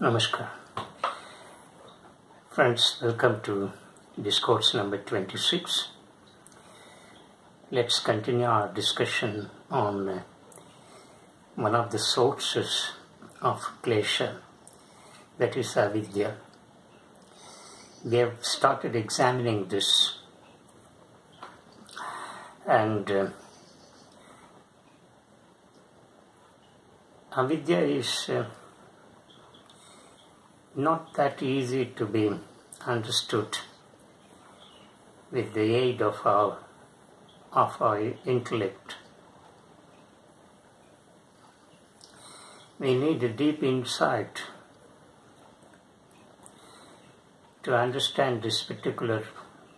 Namaskar. Friends, welcome to discourse number 26. Let's continue our discussion on one of the sources of klesha, that is avidya. We have started examining this and uh, avidya is uh, not that easy to be understood with the aid of our of our intellect. We need a deep insight to understand this particular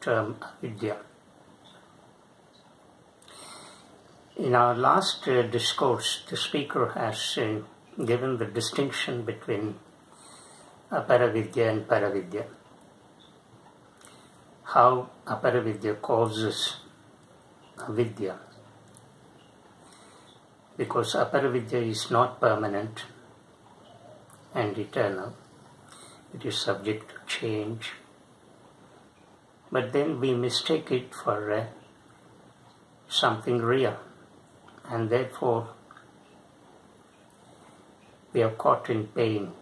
term avidya. In our last uh, discourse, the speaker has uh, given the distinction between aparavidya and paravidya. How aparavidya causes avidya. Because aparavidya is not permanent and eternal, it is subject to change. But then we mistake it for uh, something real, and therefore we are caught in pain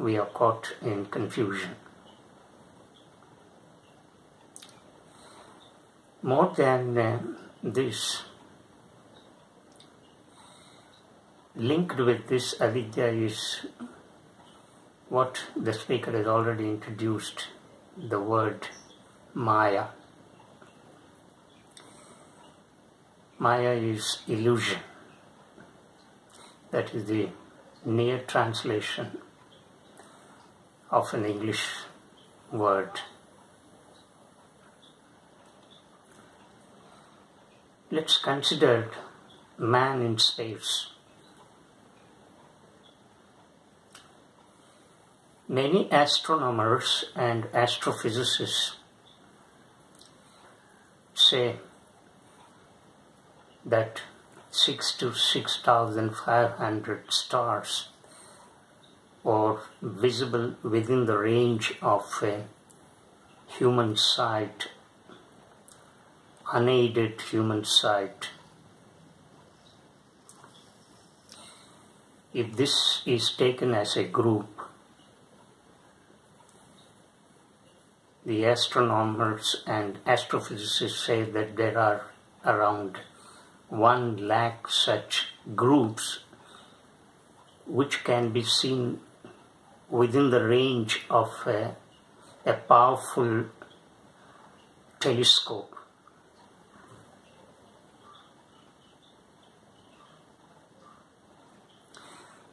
we are caught in confusion. More than uh, this, linked with this avidya is what the speaker has already introduced the word Maya. Maya is illusion. That is the near translation of an English word. Let's consider man in space. Many astronomers and astrophysicists say that 6 to 6,500 stars or visible within the range of a human sight, unaided human sight. If this is taken as a group, the astronomers and astrophysicists say that there are around one lakh such groups which can be seen within the range of a, a powerful telescope.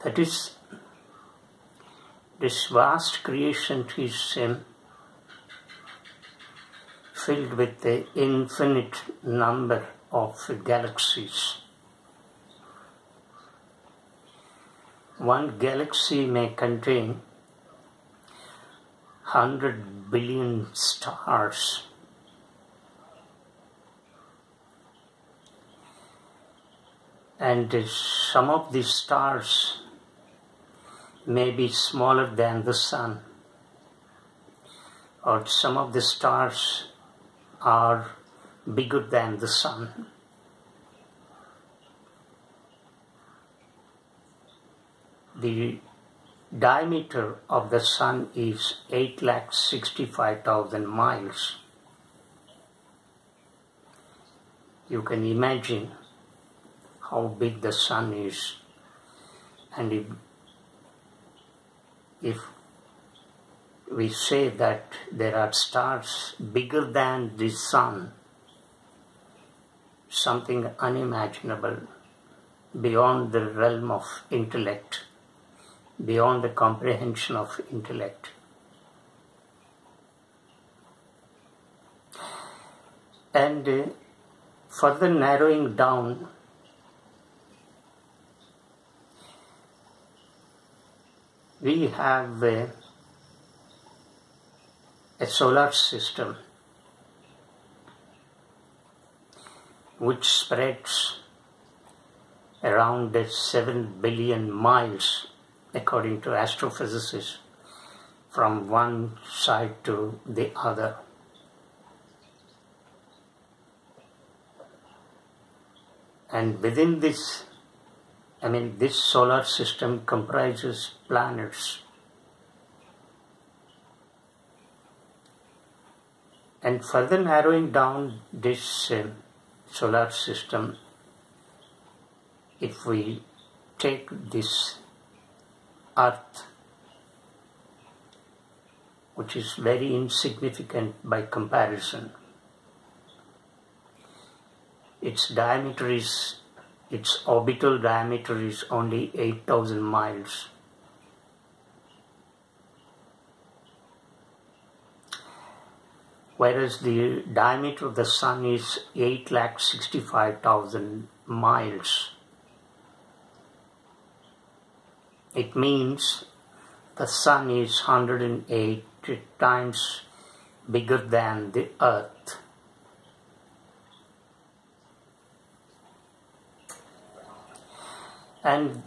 That is, this vast creation is um, filled with the infinite number of galaxies. One galaxy may contain 100 billion stars. And some of these stars may be smaller than the sun, or some of the stars are bigger than the sun. The diameter of the sun is 8,65,000 miles. You can imagine how big the sun is and if, if we say that there are stars bigger than the sun, something unimaginable beyond the realm of intellect beyond the comprehension of intellect. And uh, further narrowing down, we have uh, a solar system which spreads around 7 billion miles according to astrophysicists, from one side to the other. And within this, I mean, this solar system comprises planets. And further narrowing down this uh, solar system, if we take this Earth, which is very insignificant by comparison, its diameter is, its orbital diameter is only 8000 miles. Whereas the diameter of the sun is 8,65,000 miles. It means the sun is 108 times bigger than the earth. And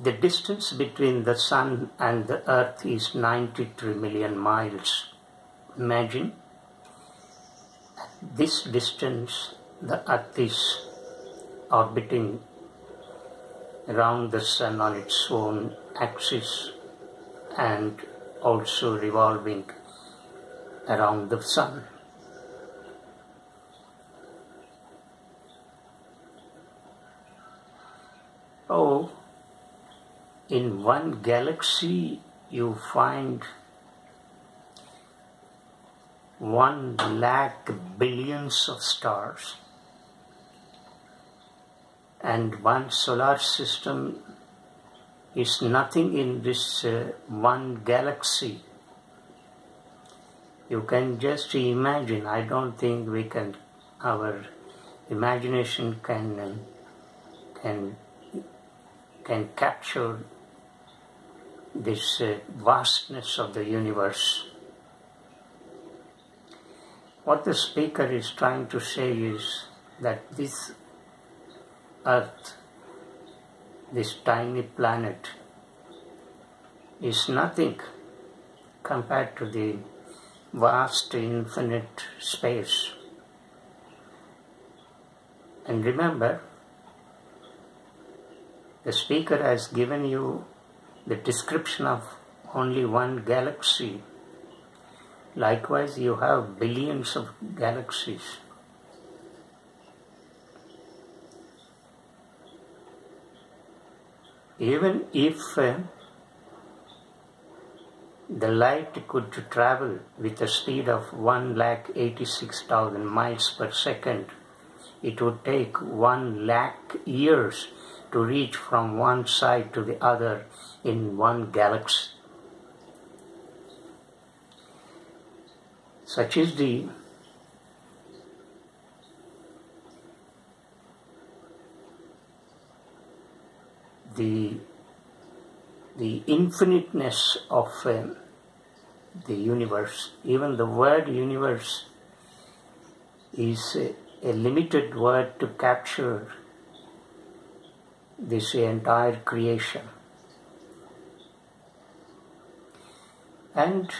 the distance between the sun and the earth is 93 million miles. Imagine this distance the earth is orbiting around the sun on its own axis and also revolving around the sun. Oh, in one galaxy you find one lakh billions of stars and one solar system is nothing in this uh, one galaxy. You can just imagine, I don't think we can, our imagination can, uh, can, can capture this uh, vastness of the universe. What the speaker is trying to say is that this Earth, this tiny planet, is nothing compared to the vast infinite space. And remember, the speaker has given you the description of only one galaxy. Likewise, you have billions of galaxies. Even if uh, the light could travel with a speed of 1,86,000 miles per second, it would take 1 lakh years to reach from one side to the other in one galaxy. Such is the the the infiniteness of um, the universe. Even the word universe is a, a limited word to capture this entire creation. And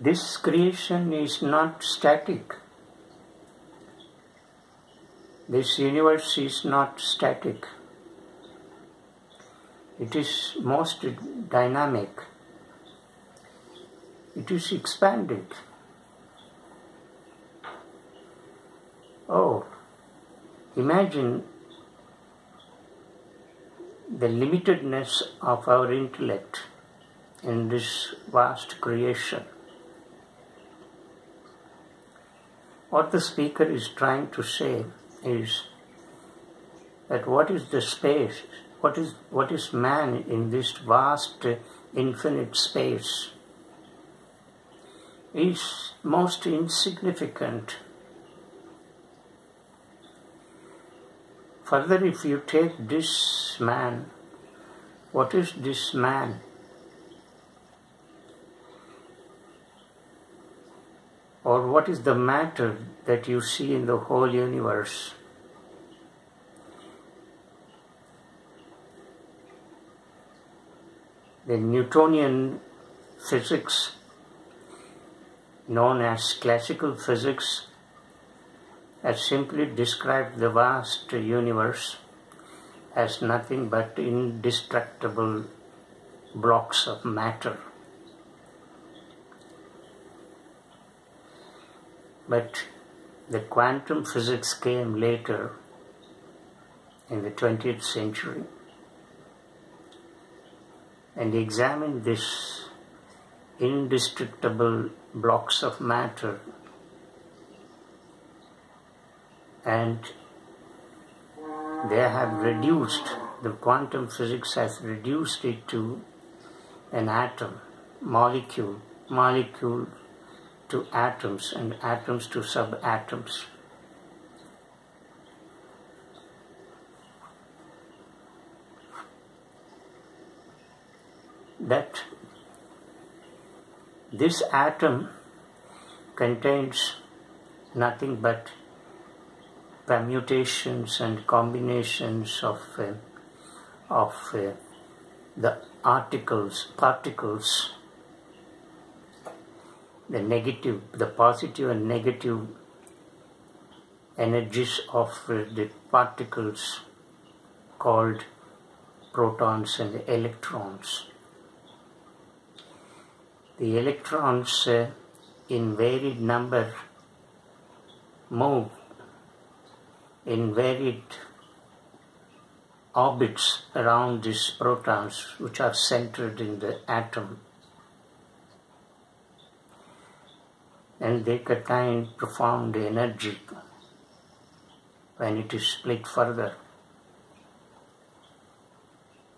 this creation is not static. This universe is not static. It is most dynamic. It is expanded. Oh, imagine the limitedness of our intellect in this vast creation. What the speaker is trying to say is that what is the space what is, what is man in this vast infinite space is most insignificant. Further, if you take this man, what is this man? Or what is the matter that you see in the whole universe? The Newtonian physics, known as classical physics, has simply described the vast universe as nothing but indestructible blocks of matter. But the quantum physics came later in the 20th century and examined this indestructible blocks of matter and they have reduced the quantum physics has reduced it to an atom molecule molecule to atoms and atoms to subatoms that this atom contains nothing but permutations and combinations of uh, of uh, the articles particles the negative the positive and negative energies of uh, the particles called protons and electrons the electrons in varied number move in varied orbits around these protons which are centered in the atom and they contain profound energy when it is split further.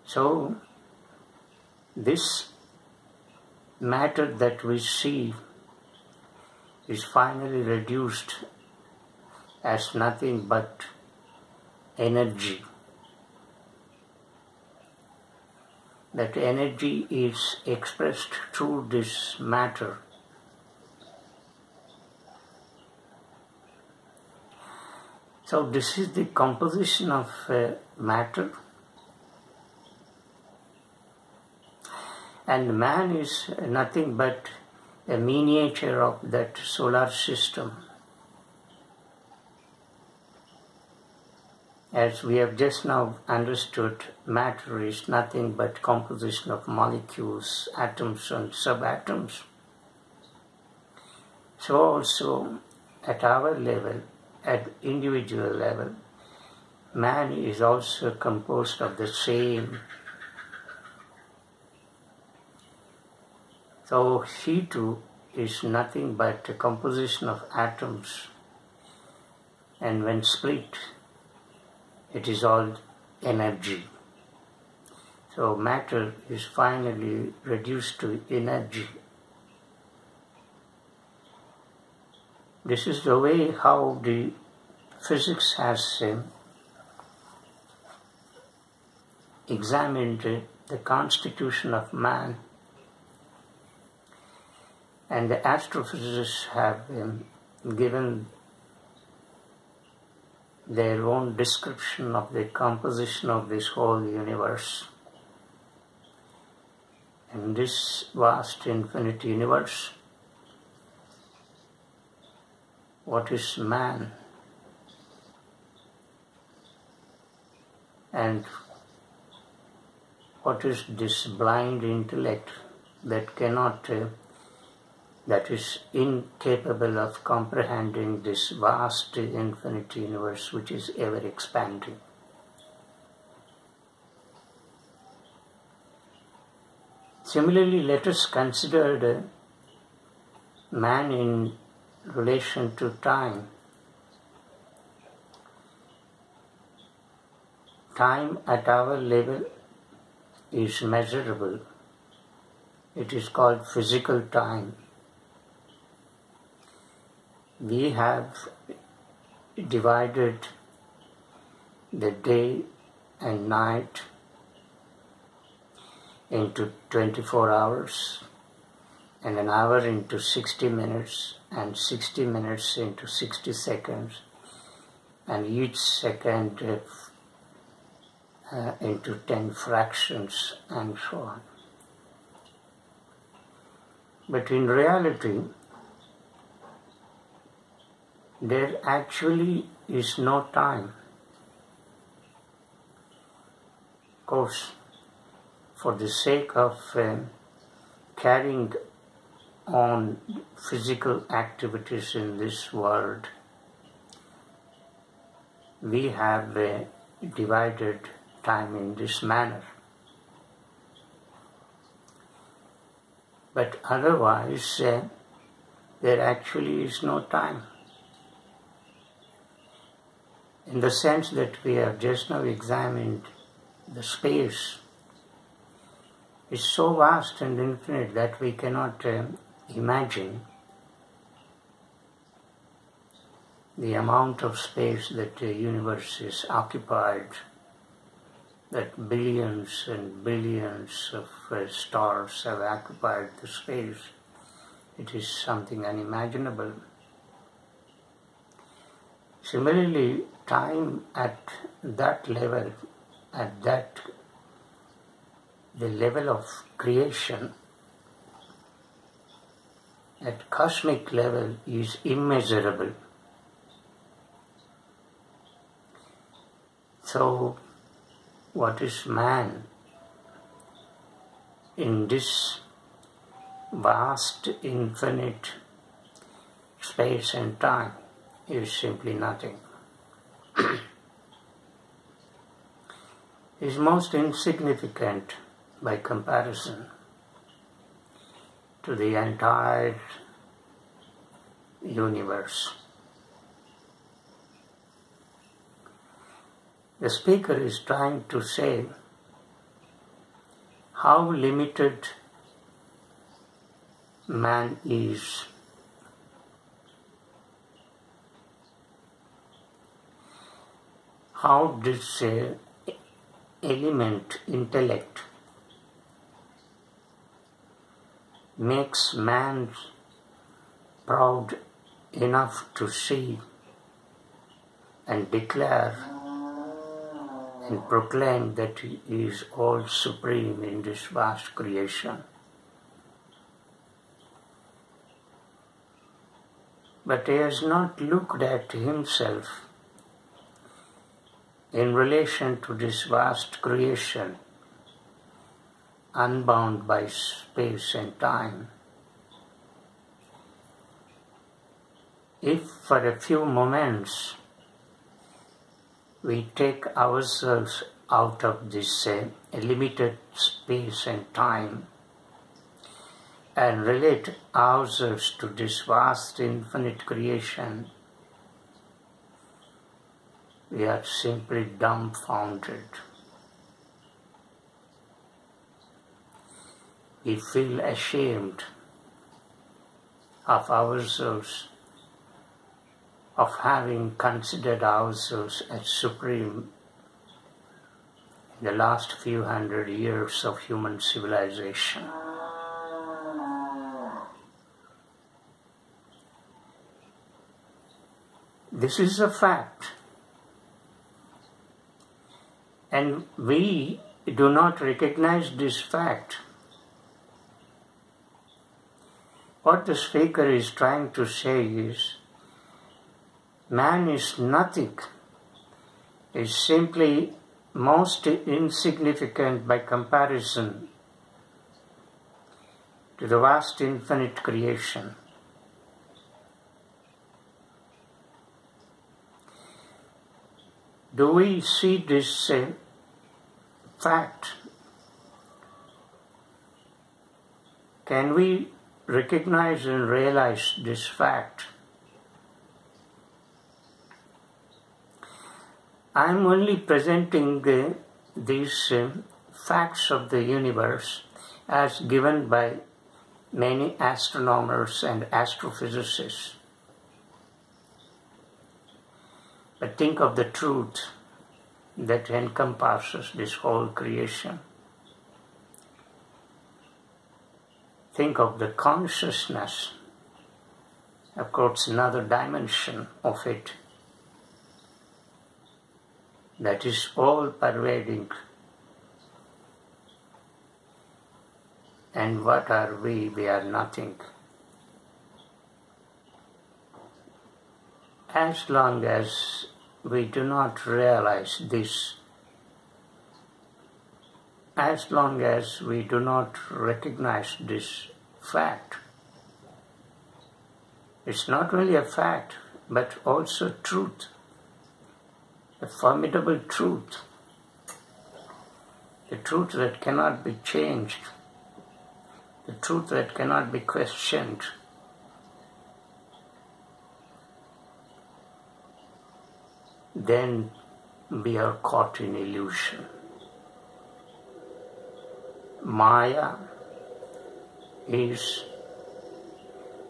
So this matter that we see is finally reduced as nothing but energy. That energy is expressed through this matter. So this is the composition of uh, matter and man is nothing but a miniature of that solar system. As we have just now understood, matter is nothing but composition of molecules, atoms and subatoms. So also at our level, at individual level, man is also composed of the same So he too is nothing but a composition of atoms and when split it is all energy. So matter is finally reduced to energy. This is the way how the physics has uh, examined the constitution of man and the astrophysicists have um, given their own description of the composition of this whole universe. In this vast infinite universe, what is man? And what is this blind intellect that cannot uh, that is incapable of comprehending this vast infinite universe which is ever expanding. Similarly, let us consider man in relation to time. Time at our level is measurable. It is called physical time we have divided the day and night into 24 hours and an hour into 60 minutes and 60 minutes into 60 seconds and each second uh, into 10 fractions and so on. But in reality, there actually is no time. Of course, for the sake of uh, carrying on physical activities in this world, we have uh, divided time in this manner. But otherwise, uh, there actually is no time. In the sense that we have just now examined the space is so vast and infinite that we cannot uh, imagine the amount of space that the universe is occupied, that billions and billions of uh, stars have occupied the space. It is something unimaginable. Similarly, time at that level, at that the level of creation at cosmic level is immeasurable. So, what is man in this vast, infinite space and time is simply nothing. Is most insignificant by comparison to the entire universe. The speaker is trying to say how limited man is. How this uh, element, intellect, makes man proud enough to see and declare and proclaim that he is all supreme in this vast creation. But he has not looked at himself in relation to this vast creation unbound by space and time. If for a few moments we take ourselves out of this uh, limited space and time and relate ourselves to this vast infinite creation, we are simply dumbfounded. we feel ashamed of ourselves, of having considered ourselves as supreme in the last few hundred years of human civilization. This is a fact. And we do not recognize this fact What the speaker is trying to say is man is nothing, is simply most insignificant by comparison to the vast infinite creation. Do we see this fact? Can we recognize and realize this fact. I am only presenting the, these uh, facts of the universe as given by many astronomers and astrophysicists. But think of the truth that encompasses this whole creation. think of the consciousness, of course, another dimension of it that is all pervading And what are we? We are nothing. As long as we do not realize this, as long as we do not recognize this fact, it's not really a fact, but also truth, a formidable truth, the truth that cannot be changed, the truth that cannot be questioned. Then we are caught in illusion. Maya is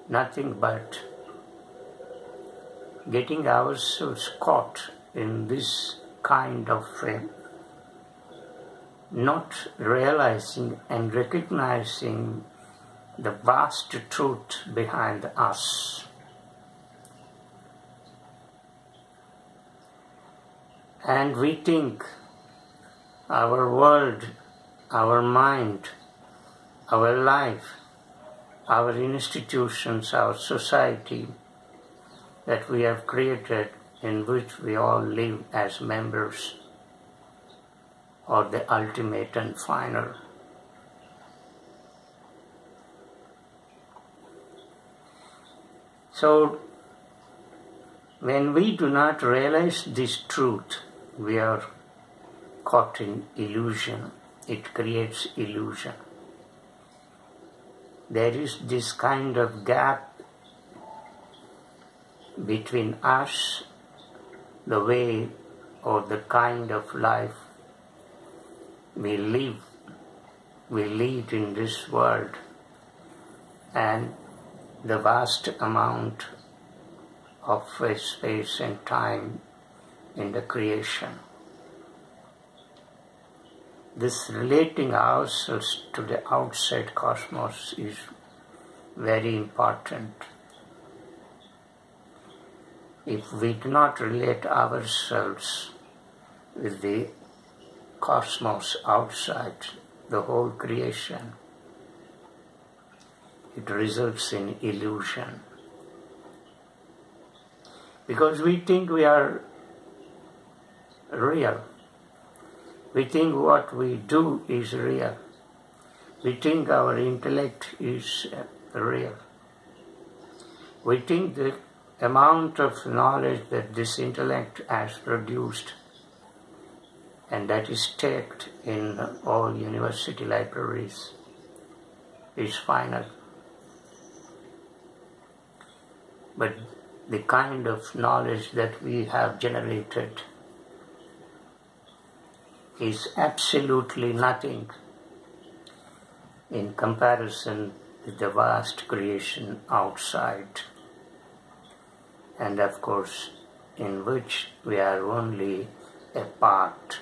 nothing but getting ourselves caught in this kind of frame, not realizing and recognizing the vast truth behind us. And we think our world, our mind, our life, our institutions, our society, that we have created in which we all live as members or the ultimate and final. So, when we do not realize this truth, we are caught in illusion. It creates illusion. There is this kind of gap between us, the way or the kind of life we live, we lead in this world, and the vast amount of space and time in the creation. This relating ourselves to the outside cosmos is very important if we do not relate ourselves with the cosmos outside the whole creation, it results in illusion. Because we think we are real. We think what we do is real. We think our intellect is uh, real. We think the amount of knowledge that this intellect has produced and that is staked in all university libraries is final. But the kind of knowledge that we have generated is absolutely nothing in comparison with the vast creation outside and of course in which we are only a part.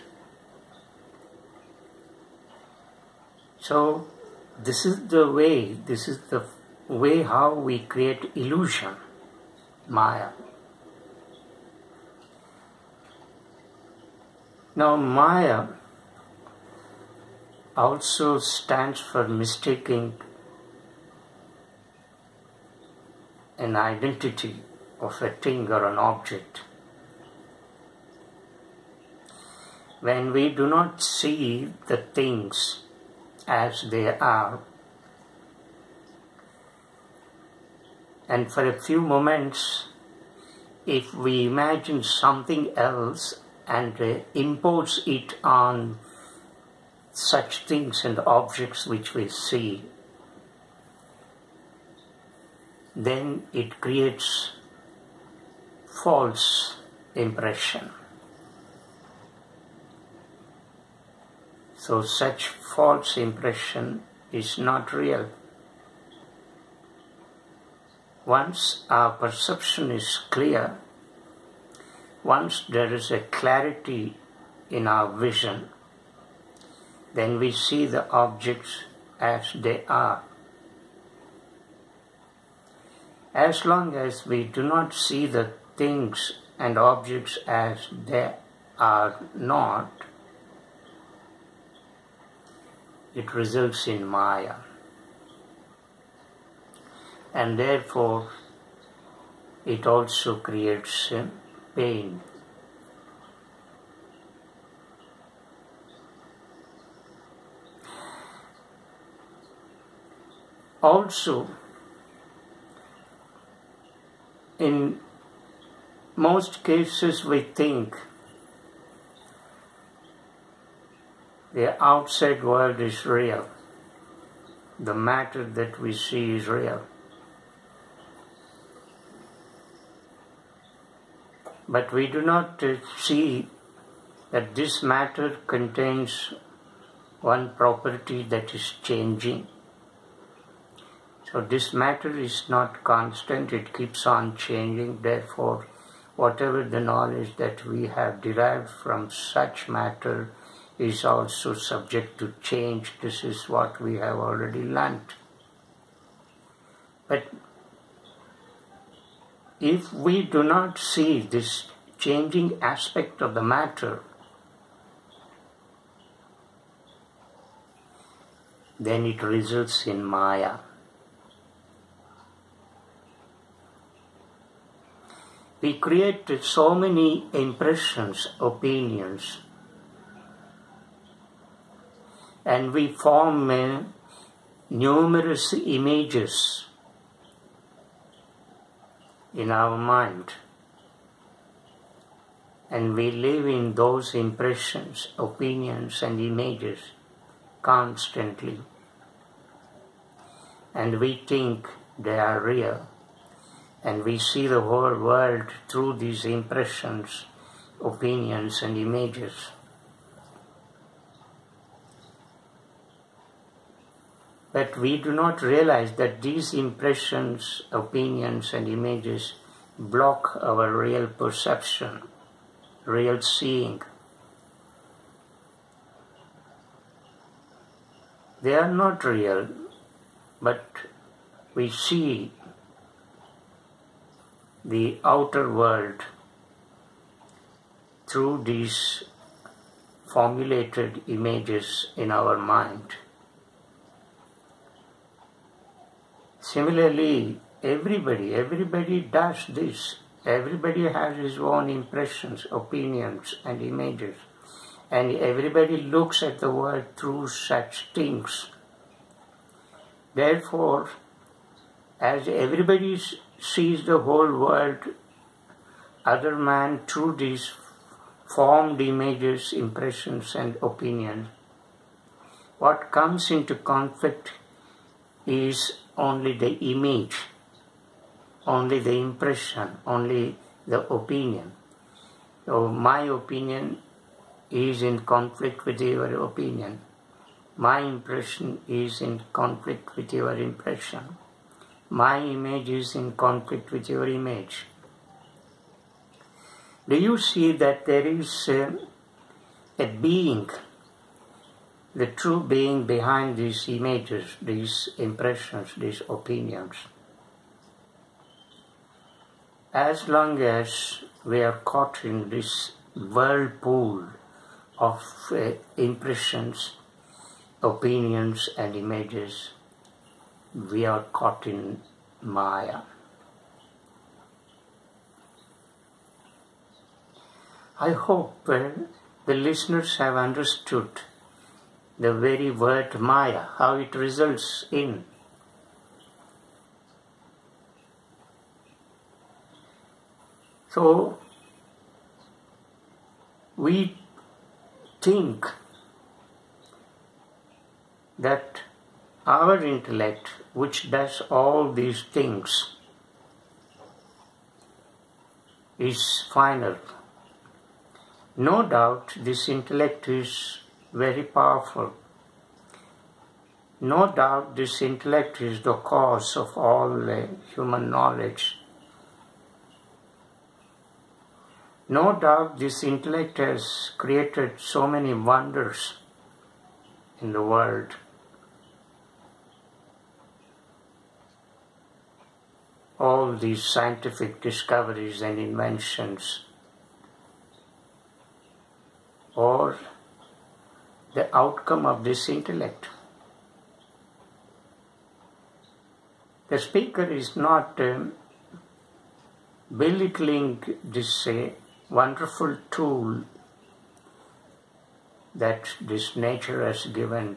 So this is the way, this is the way how we create illusion, Maya. Now Maya also stands for mistaking an identity of a thing or an object. When we do not see the things as they are, and for a few moments, if we imagine something else and uh, impose it on such things and objects which we see, then it creates false impression. So such false impression is not real. Once our perception is clear, once there is a clarity in our vision, then we see the objects as they are. As long as we do not see the things and objects as they are not, it results in Maya. and therefore it also creates uh, pain. Also, in most cases, we think the outside world is real, the matter that we see is real. But we do not uh, see that this matter contains one property that is changing. So this matter is not constant, it keeps on changing. Therefore, whatever the knowledge that we have derived from such matter is also subject to change. This is what we have already learnt. But if we do not see this changing aspect of the matter, then it results in Maya. We create so many impressions, opinions, and we form uh, numerous images in our mind. And we live in those impressions, opinions, and images constantly. And we think they are real. And we see the whole world through these impressions, opinions, and images. But we do not realize that these impressions, opinions, and images block our real perception, real seeing. They are not real, but we see the outer world through these formulated images in our mind. Similarly, everybody, everybody does this. Everybody has his own impressions, opinions, and images. And everybody looks at the world through such things. Therefore, as everybody sees the whole world, other man through these formed images, impressions, and opinions, what comes into conflict is only the image, only the impression, only the opinion. So my opinion is in conflict with your opinion. My impression is in conflict with your impression. My image is in conflict with your image. Do you see that there is a, a being the true being behind these images, these impressions, these opinions. As long as we are caught in this whirlpool of uh, impressions, opinions, and images, we are caught in Maya. I hope uh, the listeners have understood the very word Maya, how it results in. So, we think that our intellect, which does all these things, is final. No doubt this intellect is very powerful. No doubt this intellect is the cause of all uh, human knowledge. No doubt this intellect has created so many wonders in the world. All these scientific discoveries and inventions, or the outcome of this intellect. the speaker is not um, belittling this uh, wonderful tool that this nature has given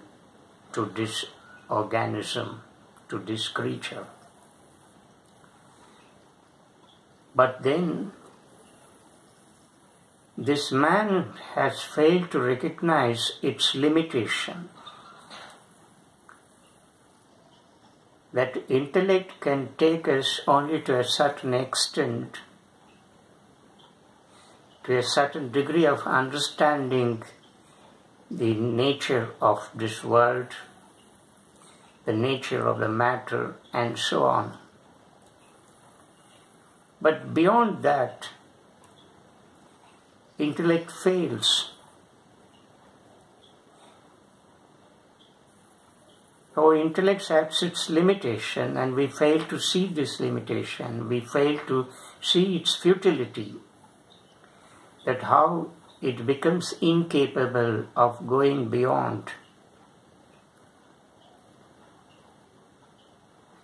to this organism, to this creature. But then this man has failed to recognize its limitation. That intellect can take us only to a certain extent, to a certain degree of understanding the nature of this world, the nature of the matter, and so on. But beyond that, intellect fails. Our intellect has its limitation, and we fail to see this limitation. We fail to see its futility. That how it becomes incapable of going beyond.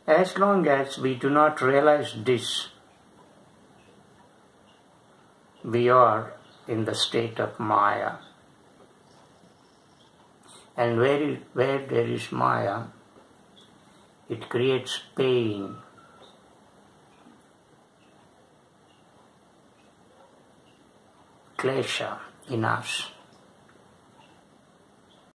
As long as we do not realize this, we are in the state of Maya. And where, where there is Maya, it creates pain. Klesha in us.